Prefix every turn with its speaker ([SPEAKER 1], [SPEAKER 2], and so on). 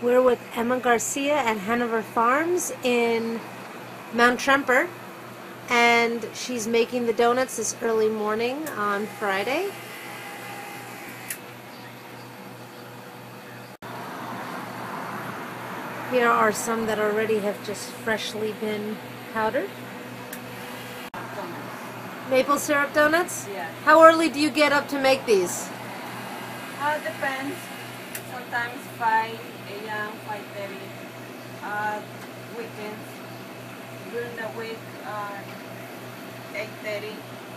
[SPEAKER 1] We're with Emma Garcia at Hanover Farms in Mount Tremper, and she's making the donuts this early morning on Friday. Here are some that already have just freshly been powdered. Maple syrup donuts?
[SPEAKER 2] Yeah.
[SPEAKER 1] How early do you get up to make these?
[SPEAKER 2] Uh, depends. Sometimes 5 a.m., 5.30. Uh, weekends. During the week, uh, 8.30.